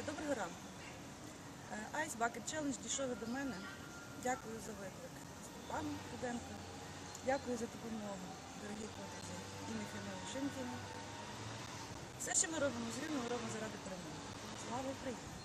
Друзі, доброго ранку. Е, Ice Bucket Challenge дійшов до мене. Дякую за виклик Степану Руденко. Дякую за допомогу, дорогі подрузі і Михайло Шинкіну. Все, що ми робимо з Рівно, ми робимо заради перемоги. Слава Україні!